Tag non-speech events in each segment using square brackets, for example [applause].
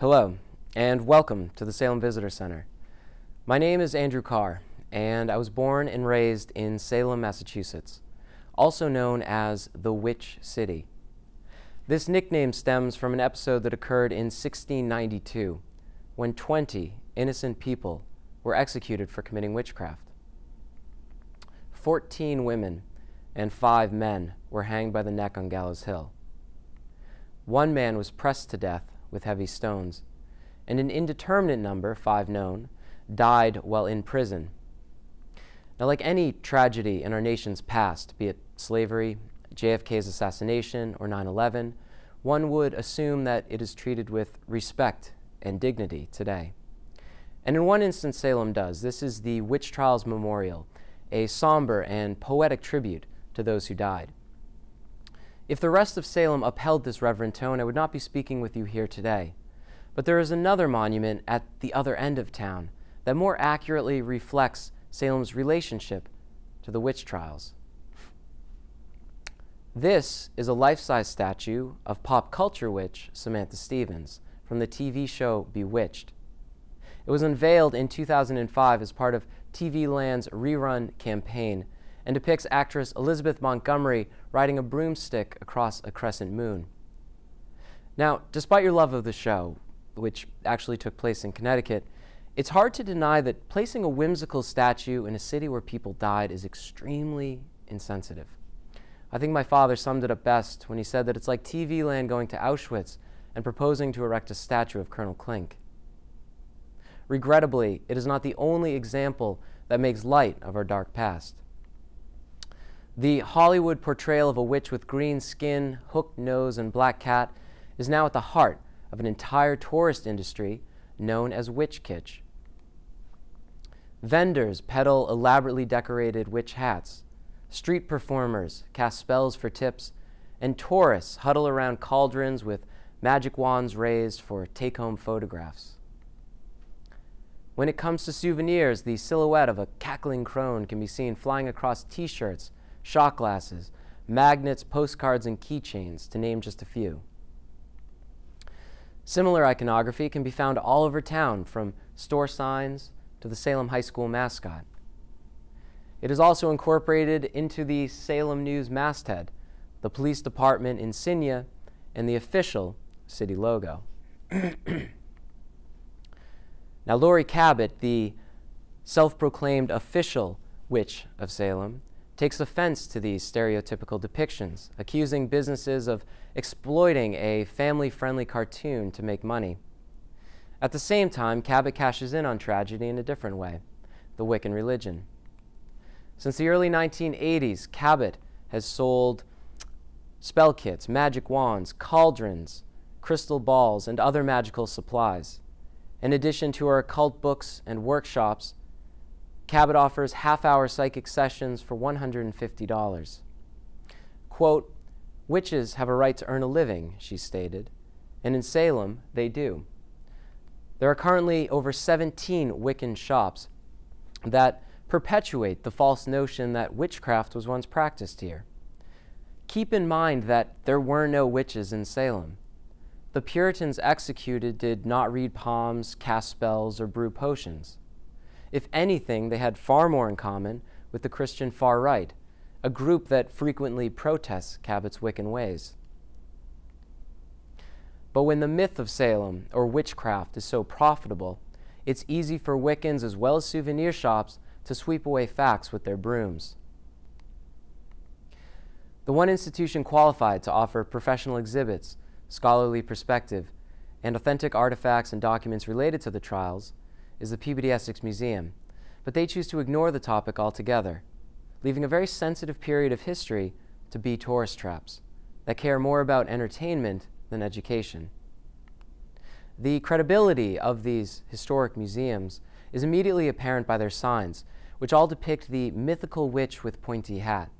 Hello, and welcome to the Salem Visitor Center. My name is Andrew Carr, and I was born and raised in Salem, Massachusetts, also known as the Witch City. This nickname stems from an episode that occurred in 1692 when 20 innocent people were executed for committing witchcraft. 14 women and five men were hanged by the neck on Gallows Hill. One man was pressed to death with heavy stones, and an indeterminate number, five known, died while in prison. Now, like any tragedy in our nation's past, be it slavery, JFK's assassination, or 9 11, one would assume that it is treated with respect and dignity today. And in one instance, Salem does. This is the Witch Trials Memorial, a somber and poetic tribute to those who died. If the rest of Salem upheld this reverent tone, I would not be speaking with you here today. But there is another monument at the other end of town that more accurately reflects Salem's relationship to the witch trials. This is a life size statue of pop culture witch Samantha Stevens from the TV show Bewitched. It was unveiled in 2005 as part of TV Land's rerun campaign and depicts actress Elizabeth Montgomery riding a broomstick across a crescent moon. Now, despite your love of the show, which actually took place in Connecticut, it's hard to deny that placing a whimsical statue in a city where people died is extremely insensitive. I think my father summed it up best when he said that it's like TV land going to Auschwitz and proposing to erect a statue of Colonel Klink. Regrettably, it is not the only example that makes light of our dark past. The Hollywood portrayal of a witch with green skin, hooked nose, and black cat is now at the heart of an entire tourist industry known as witch kitsch. Vendors peddle elaborately decorated witch hats. Street performers cast spells for tips, and tourists huddle around cauldrons with magic wands raised for take home photographs. When it comes to souvenirs, the silhouette of a cackling crone can be seen flying across t shirts shot glasses, magnets, postcards, and keychains, to name just a few. Similar iconography can be found all over town, from store signs to the Salem High School mascot. It is also incorporated into the Salem News masthead, the police department insignia, and the official city logo. [clears throat] now, Laurie Cabot, the self proclaimed official witch of Salem, takes offense to these stereotypical depictions, accusing businesses of exploiting a family friendly cartoon to make money. At the same time, Cabot cashes in on tragedy in a different way the Wiccan religion. Since the early 1980s, Cabot has sold spell kits, magic wands, cauldrons, crystal balls, and other magical supplies. In addition to her occult books and workshops, Cabot offers half hour psychic sessions for $150. Quote, Witches have a right to earn a living, she stated, and in Salem, they do. There are currently over 17 Wiccan shops that perpetuate the false notion that witchcraft was once practiced here. Keep in mind that there were no witches in Salem. The Puritans executed did not read palms, cast spells, or brew potions. If anything, they had far more in common with the Christian far right, a group that frequently protests Cabot's Wiccan ways. But when the myth of Salem or witchcraft is so profitable, it's easy for Wiccans as well as souvenir shops to sweep away facts with their brooms. The one institution qualified to offer professional exhibits, scholarly perspective, and authentic artifacts and documents related to the trials is the Peabody Essex Museum, but they choose to ignore the topic altogether, leaving a very sensitive period of history to be tourist traps that care more about entertainment than education. The credibility of these historic museums is immediately apparent by their signs, which all depict the mythical witch with pointy hat.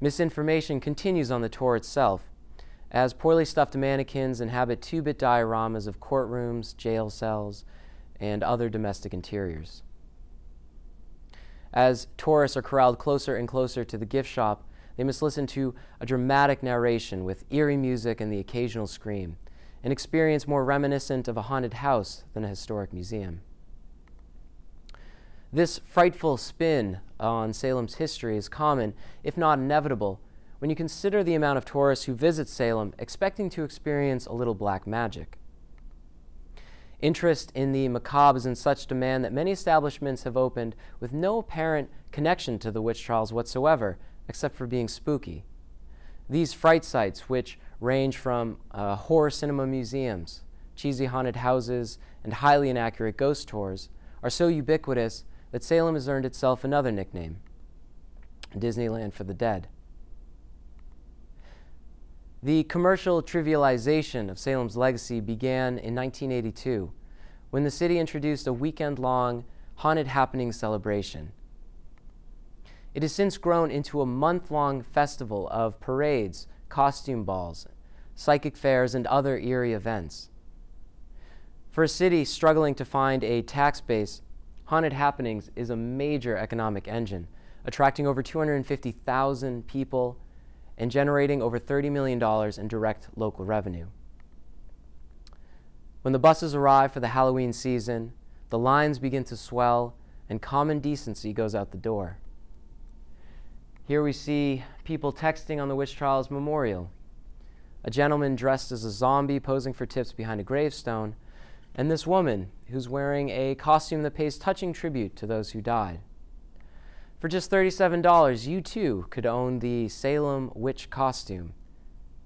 Misinformation continues on the tour itself, as poorly stuffed mannequins inhabit two bit dioramas of courtrooms, jail cells, and other domestic interiors. As tourists are corralled closer and closer to the gift shop, they must listen to a dramatic narration with eerie music and the occasional scream, an experience more reminiscent of a haunted house than a historic museum. This frightful spin on Salem's history is common, if not inevitable, when you consider the amount of tourists who visit Salem expecting to experience a little black magic. Interest in the macabre is in such demand that many establishments have opened with no apparent connection to the witch trials whatsoever, except for being spooky. These fright sites, which range from uh, horror cinema museums, cheesy haunted houses, and highly inaccurate ghost tours, are so ubiquitous that Salem has earned itself another nickname Disneyland for the Dead. The commercial trivialization of Salem's legacy began in 1982 when the city introduced a weekend long haunted happening celebration. It has since grown into a month long festival of parades, costume balls, psychic fairs, and other eerie events. For a city struggling to find a tax base, Haunted Happenings is a major economic engine, attracting over 250,000 people and generating over $30 million in direct local revenue. When the buses arrive for the Halloween season, the lines begin to swell and common decency goes out the door. Here we see people texting on the witch trials memorial. A gentleman dressed as a zombie posing for tips behind a gravestone, and this woman who's wearing a costume that pays touching tribute to those who died. For just $37, you too could own the Salem witch costume,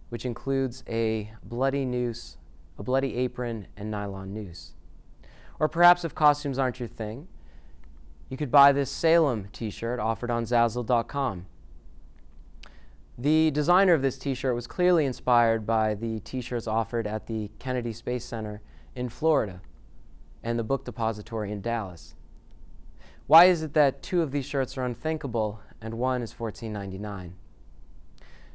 which includes a bloody noose, a bloody apron, and nylon noose. Or perhaps if costumes aren't your thing, you could buy this Salem t shirt offered on Zazzle.com. The designer of this t shirt was clearly inspired by the t shirts offered at the Kennedy Space Center in Florida and the Book Depository in Dallas. Why is it that two of these shirts are unthinkable and one is $14.99?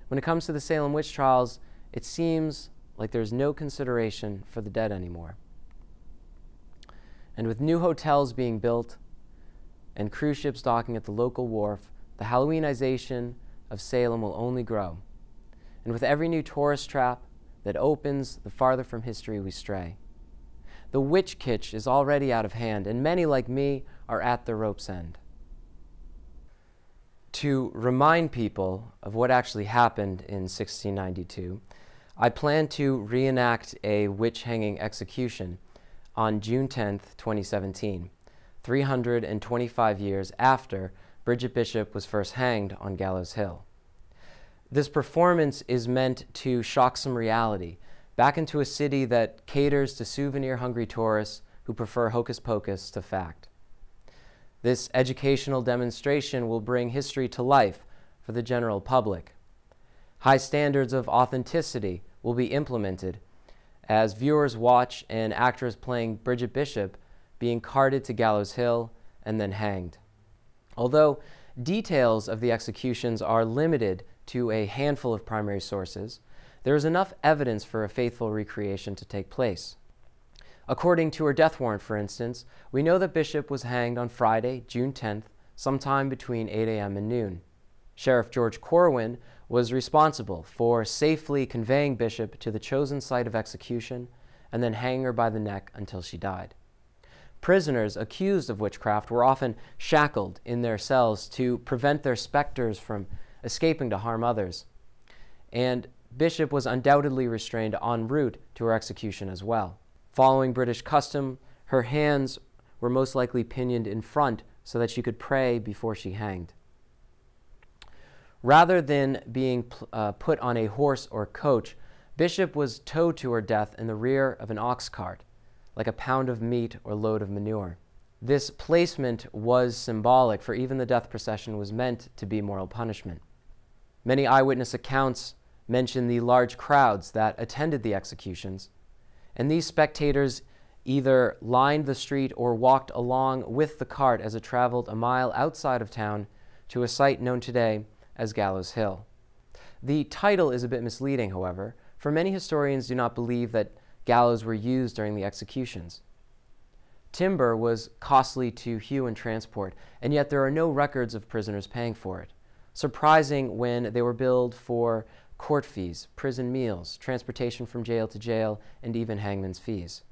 When it comes to the Salem witch trials, it seems like there's no consideration for the dead anymore. And with new hotels being built and cruise ships docking at the local wharf, the Halloweenization of Salem will only grow. And with every new tourist trap that opens, the farther from history we stray. The witch kitsch is already out of hand, and many, like me, are at the rope's end. To remind people of what actually happened in 1692, I plan to reenact a witch hanging execution on June 10, 2017, 325 years after Bridget Bishop was first hanged on Gallows Hill. This performance is meant to shock some reality back into a city that caters to souvenir hungry tourists who prefer hocus pocus to fact. This educational demonstration will bring history to life for the general public. High standards of authenticity will be implemented as viewers watch an actress playing Bridget Bishop being carted to Gallows Hill and then hanged. Although details of the executions are limited to a handful of primary sources, there is enough evidence for a faithful recreation to take place. According to her death warrant, for instance, we know that Bishop was hanged on Friday, June 10th, sometime between 8 a.m. and noon. Sheriff George Corwin was responsible for safely conveying Bishop to the chosen site of execution and then hanging her by the neck until she died. Prisoners accused of witchcraft were often shackled in their cells to prevent their specters from escaping to harm others. And Bishop was undoubtedly restrained en route to her execution as well. Following British custom, her hands were most likely pinioned in front so that she could pray before she hanged. Rather than being uh, put on a horse or coach, Bishop was towed to her death in the rear of an ox cart, like a pound of meat or load of manure. This placement was symbolic, for even the death procession was meant to be moral punishment. Many eyewitness accounts mention the large crowds that attended the executions, and these spectators either lined the street or walked along with the cart as it traveled a mile outside of town to a site known today as Gallows Hill. The title is a bit misleading, however, for many historians do not believe that gallows were used during the executions. Timber was costly to hew and transport, and yet there are no records of prisoners paying for it. Surprising when they were billed for court fees, prison meals, transportation from jail to jail, and even hangman's fees.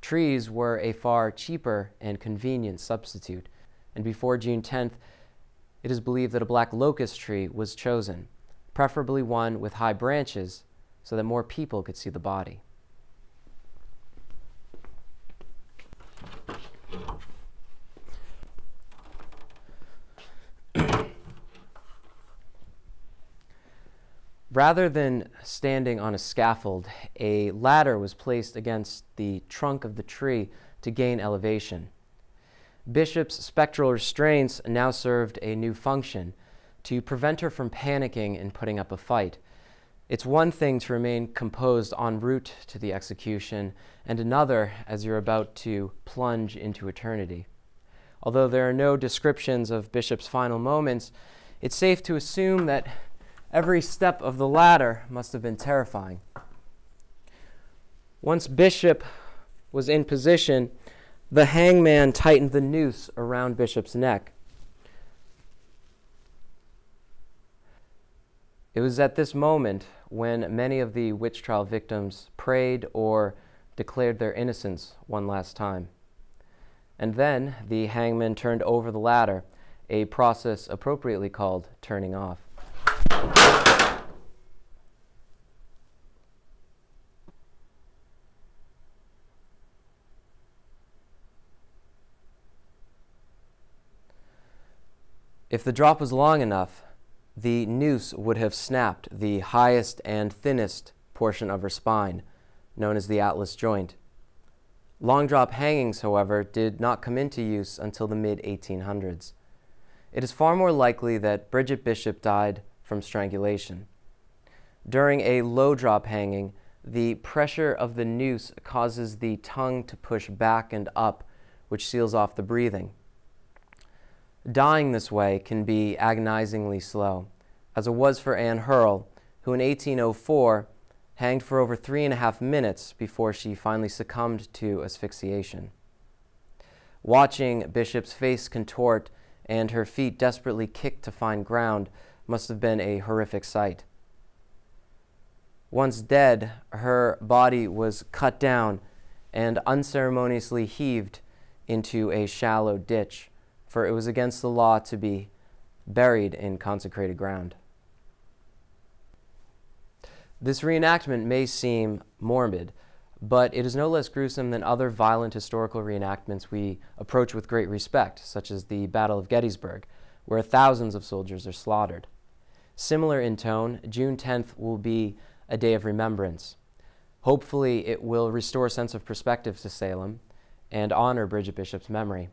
Trees were a far cheaper and convenient substitute, and before June 10th, it is believed that a black locust tree was chosen, preferably one with high branches so that more people could see the body. Rather than standing on a scaffold, a ladder was placed against the trunk of the tree to gain elevation. Bishop's spectral restraints now served a new function to prevent her from panicking and putting up a fight. It's one thing to remain composed en route to the execution, and another as you're about to plunge into eternity. Although there are no descriptions of Bishop's final moments, it's safe to assume that every step of the ladder must have been terrifying. Once Bishop was in position, the hangman tightened the noose around Bishop's neck. It was at this moment when many of the witch trial victims prayed or declared their innocence one last time. And then the hangman turned over the ladder, a process appropriately called turning off. If the drop was long enough, the noose would have snapped the highest and thinnest portion of her spine, known as the atlas joint. Long drop hangings, however, did not come into use until the mid 1800s. It is far more likely that Bridget Bishop died from strangulation. During a low drop hanging, the pressure of the noose causes the tongue to push back and up, which seals off the breathing. Dying this way can be agonizingly slow, as it was for Ann Hurle, who in 1804 hanged for over three and a half minutes before she finally succumbed to asphyxiation. Watching Bishop's face contort and her feet desperately kick to find ground must have been a horrific sight. Once dead, her body was cut down and unceremoniously heaved into a shallow ditch for it was against the law to be buried in consecrated ground. This reenactment may seem morbid, but it is no less gruesome than other violent historical reenactments we approach with great respect, such as the Battle of Gettysburg, where thousands of soldiers are slaughtered. Similar in tone, June 10th will be a day of remembrance. Hopefully, it will restore a sense of perspective to Salem and honor Bridget Bishop's memory.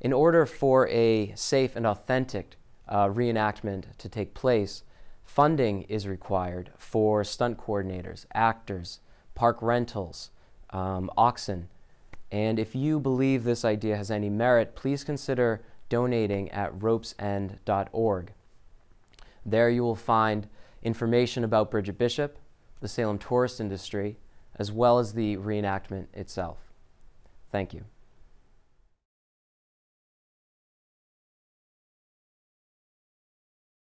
In order for a safe and authentic uh, reenactment to take place, funding is required for stunt coordinators, actors, park rentals, um, oxen. And if you believe this idea has any merit, please consider donating at ropesend.org. There you will find information about Bridget Bishop, the Salem tourist industry, as well as the reenactment itself. Thank you.